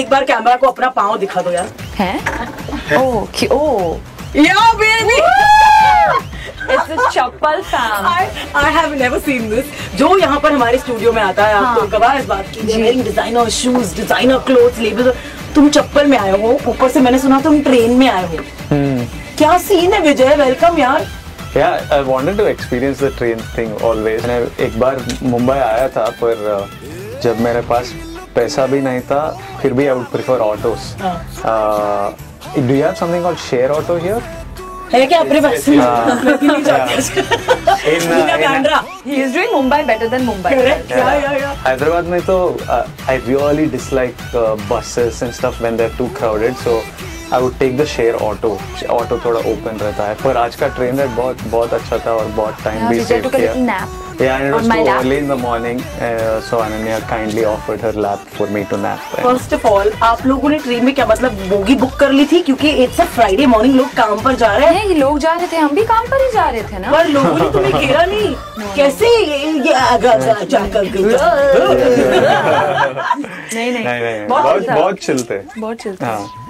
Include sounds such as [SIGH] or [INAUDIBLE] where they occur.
एक बार कैमरा को अपना पाँव दिखा दो यार। है? ओ yeah baby it's a chappal fam जो यहाँ पर हमारे स्टूडियो में आता है आपको हाँ। गवाह इस बात की designer shoes designer clothes label तुम चप्पल में आए हो ऊपर से मैंने सुना तुम ट्रेन में आए हो। hmm. क्या सीन है विजय? वेलकम यार। Yeah, I wanted to experience the train thing always. मैं एक बार मुंबई आया था पर uh, जब मेरे पास पैसा भी नहीं था फिर भी I would prefer autos do you have something called share auto here है क्या अपने पास? हाँ। [LAUGHS] मैं नहीं जानती। इन बिना ही is doing Mumbai better than Mumbai correct yeah yeah yeah Hyderabad में तो I really dislike buses and stuff when they're too crowded so I would take the share auto. Auto थोड़ा ओपन रहता है। पर आज का ट्रेन रेट बहुत बहुत अच्छा था और बहुत टाइम भी सेव took a किया। little nap. Yeah, and it was too lap. early in the morning, uh, so Ananya kindly offered her lap for me to nap. And first of all आप लोगों ने train में क्या मतलब bogie book कर ली थी? क्योंकि इट्स अ फ्राइडे मॉर्निंग लोग काम पर जा रहे हैं। नहीं लोग जा रहे थे हम भी काम पर ही जा रहे थे ना। पर लोगों ने तुम्हें घेरा नहीं। कैसे ये ये आगा जा जाकर [LAUGHS] नहीं नहीं। बहुत बहुत अच्छा। बहुत चिल थे। बहुत चिल था। हाँ।